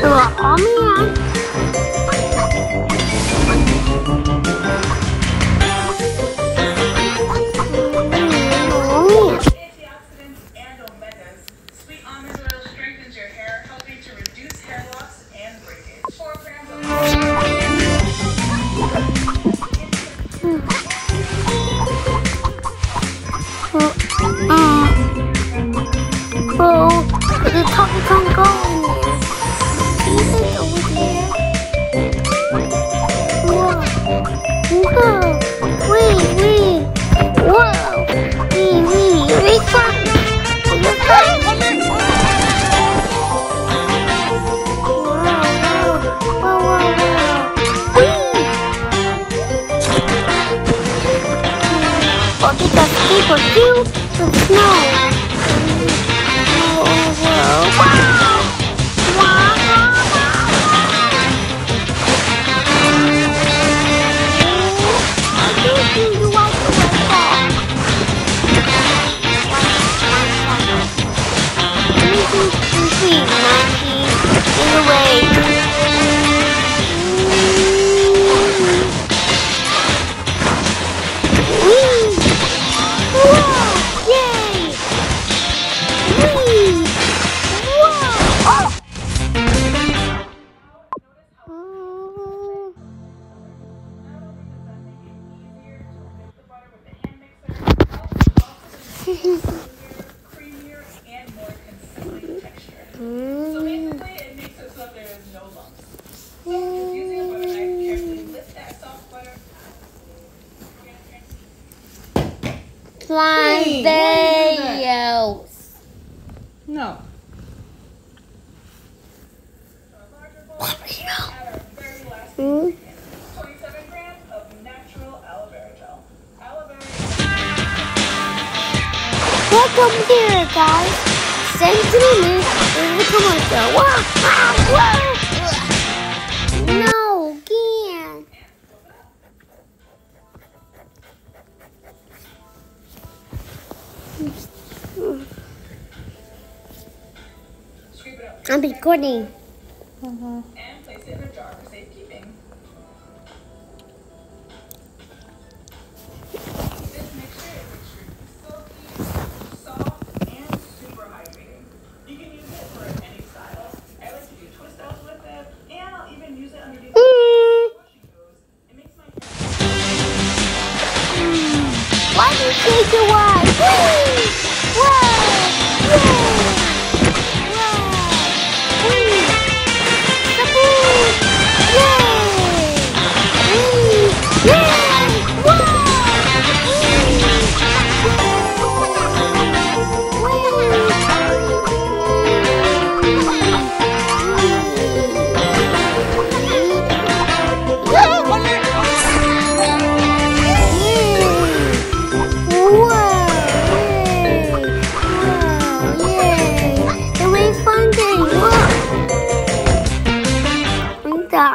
うわ、あ。Welcome here, guys. Same to me in the commercial. Whoa, whoa, whoa. No, again. I'm recording. Uh -huh. Lightning shake away! Woo! Whoa!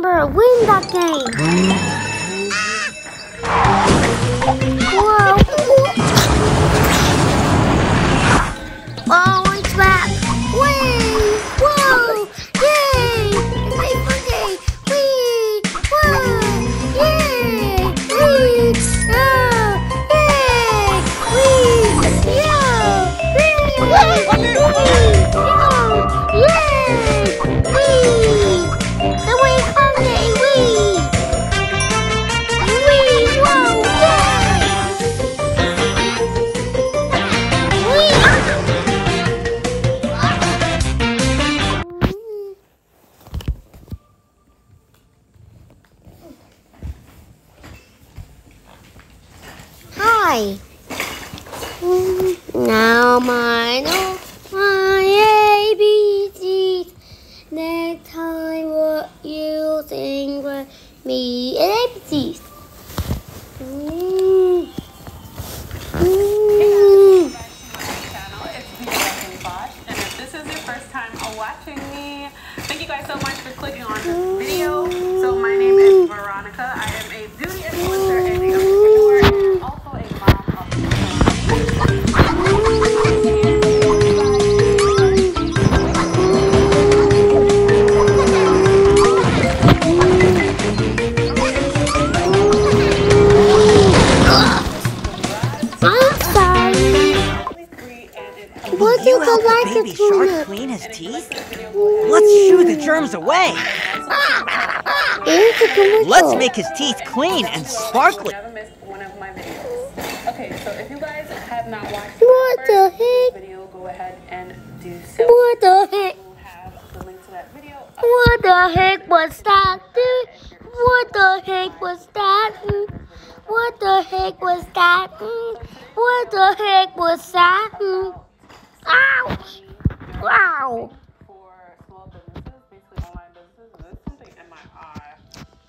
Bro, win that game. Whoa. Oh. will you sing with me in ABCs? Mm. Mm. watching me. Thank you guys so much for clicking on this video. So my name is Veronica. I am a beauty influencer teeth? Let's shoo the germs away. It's a commercial. Let's make his teeth clean and sparkly. never missed one of my videos. Okay, so if you guys have not watched What the the heck? video, go ahead and do so. What the heck? We'll have the link to that video What the heck was that? What the heck was that? What the heck was that? What the heck was that? Ouch! Wow! for small businesses, basically online businesses, and something in my eye.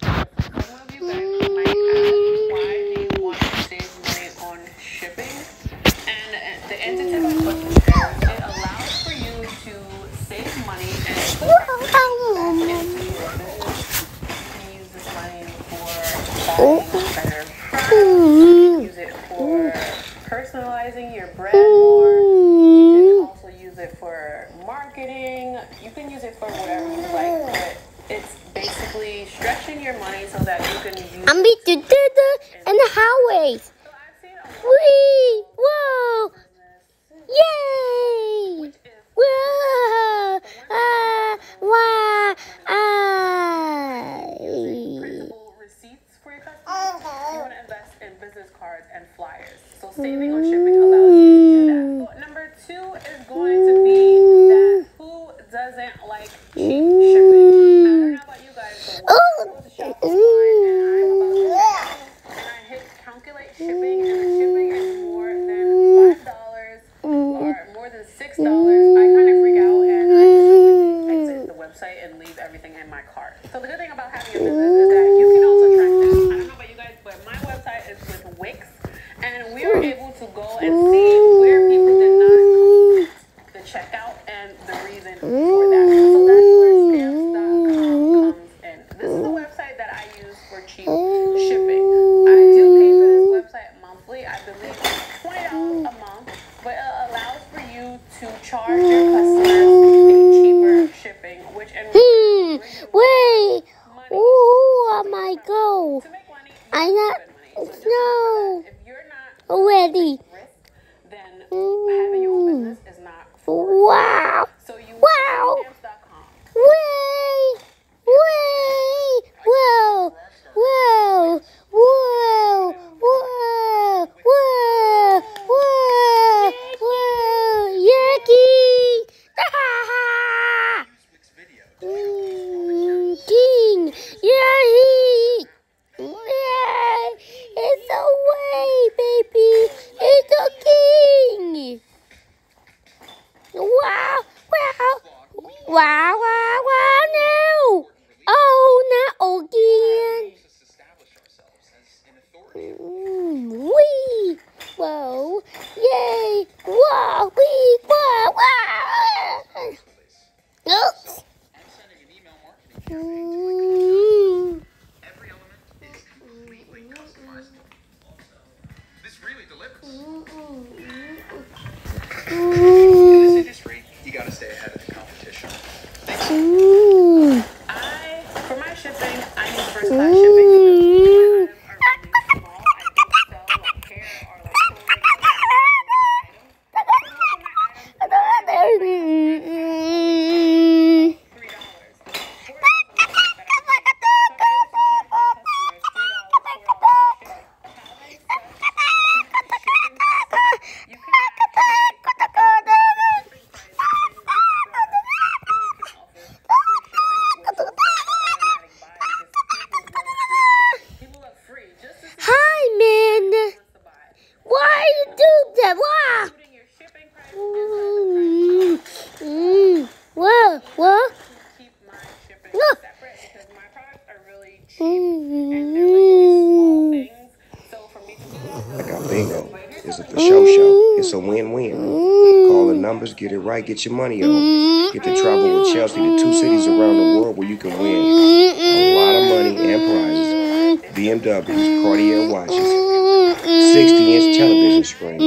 Some of you guys might ask why do you want to save money on shipping? And uh, the answer to that question is it allows for you to save money and put Wow. into your. You use this money for better products. Use it for personalizing your brand more. You can also use it for marketing. You can use it for whatever you like, but it's basically stretching your money so that you can use. I'm beat to do the and the highways. So I've seen a Wee! Whoa! business Yay! is Whoa! Ah! Wow! Ah! printable receipts for your customers. You want to invest in business cards and flyers. So saving on shipping allows you to do that. Mm. Number two is going to be that who doesn't like cheap mm. shipping? I don't know about you guys, but when I go to shop oh. online and I'm about to and I hit calculate shipping, and the shipping is more than five dollars mm. or more than six dollars, I kind of freak out and I just exit the website and leave everything in my cart. So the good thing about having a business is that you can also track that. I don't know about you guys, but my website is with Wix, and we are able to go and see where people did not complete the checkout and the reason for that. So that's where stamps.com comes in. This is the website that I use for cheap shipping. I do pay for this website monthly. I believe it's twenty dollars a month, but it allows for you to charge your customers a cheaper shipping, which in Hmm. return brings you Wait. money. Ooh, I might go. To make money, you I have to not. No. if you're Already. risk, then having your business is not for. Wow. So you Wow. stamps.com. Wait. Wait. Whoa. Whoa. Whoa. Whoa. Whoa. Whoa. Whoa. Yucky. Ah. Mm, King. Yay. Yay. It's away, baby. It's a king. Wow. Wow. Wow, wow, wow, no! Oh, not again! Mm, wee! Whoa! Yay! Whoa! Wee! Whoa! Wow! Oops! Mm. I got bingo. It's a for show show. It's a win-win. Call the numbers, get it right, get your money on. Get to travel with Chelsea to two cities around the world where you can win a lot of money and prizes. BMWs, Cartier watches, 60-inch television screens.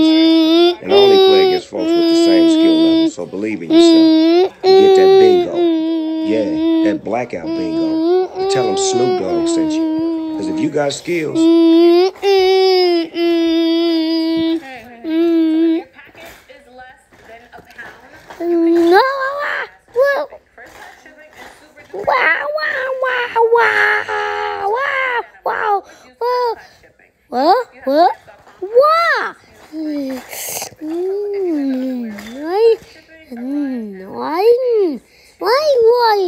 And only play against folks with the same skill level, so believe in yourself. And get that bingo. Yeah, that blackout bingo. And tell them Snoop Dogg sent you. Because if you got skills, your package is less than a pound. No, wow, wow, First class shipping is super duper wow, wow, wow, wow, wow, wow, shipping. what, what, wow. Mm, why, mm, why, why, why,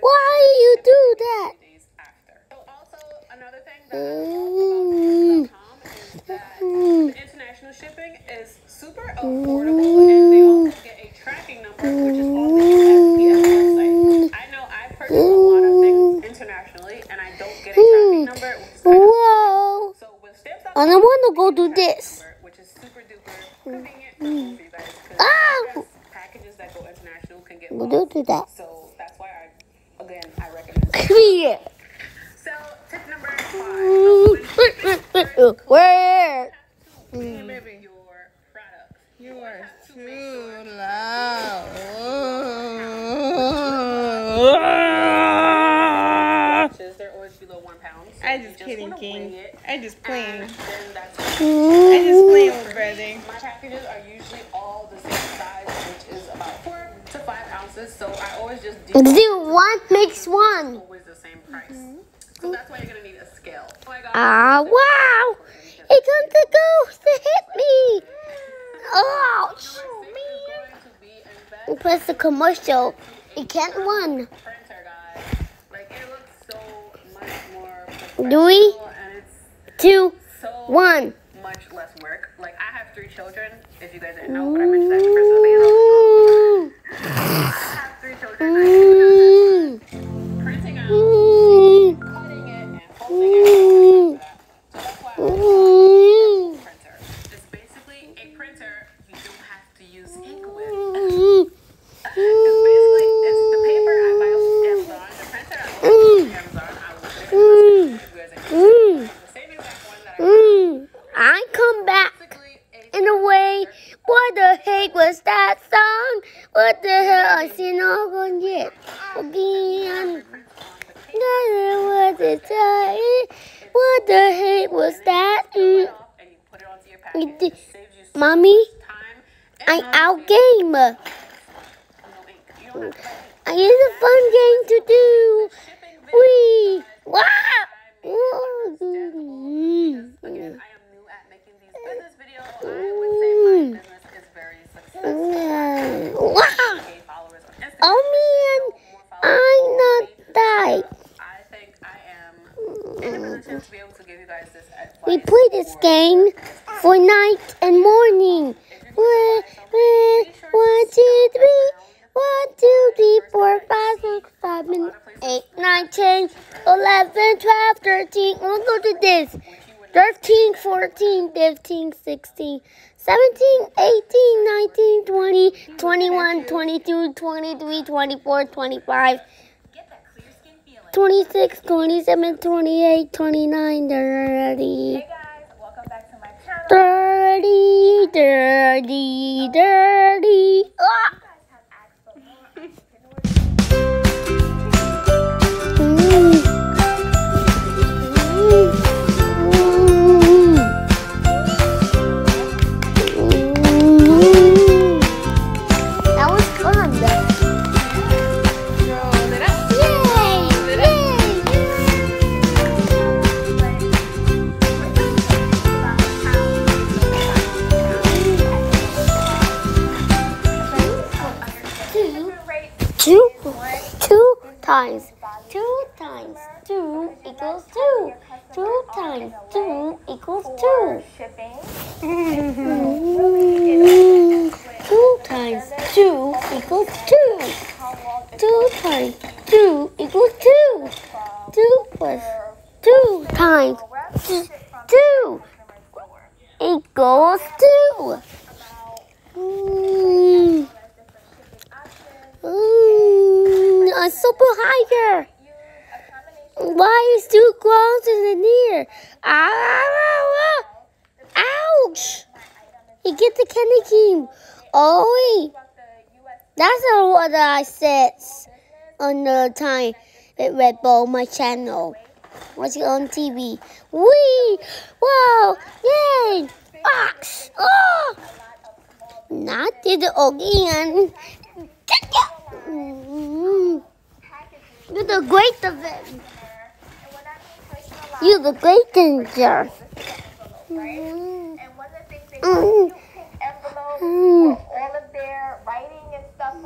why you do that? days after. So also another thing that Mm, com is that the international shipping is super affordable and they also get a tracking number which is on the USPS website. I know I purchase a lot of things internationally and I don't get a tracking number which is kind of whoa. so with stamps.com, And I want to go do this. number, which is super duper convenient for both of you guys because Ah! packages that go international can get We lost. do do that. So that's why I again I recommend it. Come here. So tip number five. Where? Your products. You are too loud. Watches, they're always below one pound. I you just kidding, King. I just playing. then that's I just playing with brother. my packages are usually all the same size, which is about four to five ounces. So I always just do Do one makes one. Always the same price. So that's why you're gonna need a scale. Oh my god. Ah, wow. It's on the ghost to hit me. Six is going to be in bed Plus the commercial. It can't run. printer, guys. Like it looks so much Do we? professional and it's Two, one. much less work. Like I have three children, if you guys didn't know, but I mentioned that to. Mm, I have three children. What the heck? What the heck was that? Mm. and you put it onto your You package. did- It saves you so Mommy, I and out game. No ink. You don't have to buy ink. It's a fun game to do. Shipping video, Wee. Wow. I made it again, I am new to be able to give you guys this advice. We play this game for night and morning. One, one, one, two, three. One, two, three, four, five, six, seven, eight, nine, ten, eleven, twelve, thirteen. We'll go to this. 13, 14, 15, 16, 17, 18, 19, 20, 21, 22, 23, 24, 25, 26, 27, 28, 29, 30. Hey guys, welcome back to my channel. 30, 30, 30. Ah! Times, two times. Two equals two. Two times two equals two. Mm. Two times two equals two. Two times two equals two. Two plus two times. Two equals two. Mm. Mm, a super higher. Why is two closer than here? Ah, ah, ah, Ouch! You get the candy cane. Oh, wait. That's not I on the time at Red Bull, my channel. Was it on TV? Wee! Whoa! Yay! Ox! Oh! Not did it again. You're the great of it. You're the great danger. Mm. And one of the things they Mm. Mm stuff.